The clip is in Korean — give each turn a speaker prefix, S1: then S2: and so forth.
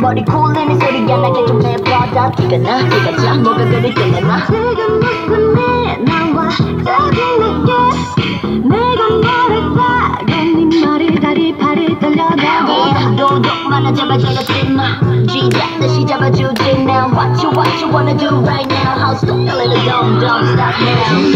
S1: 머리 굴리는 소리가 나게 좀 해봐다. 티가 나 티가 자 뭐가 그리 끌려나
S2: 지금 무슨 일 나와 짜증나게 내가 뭐랬다고 네 머리 다리 팔이 떨려나고.
S1: 도둑만은 제발 제가 마. 쥐잡 다시 잡아주지 now What you what you wanna do right now? How stop a little don't don't stop now